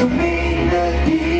to me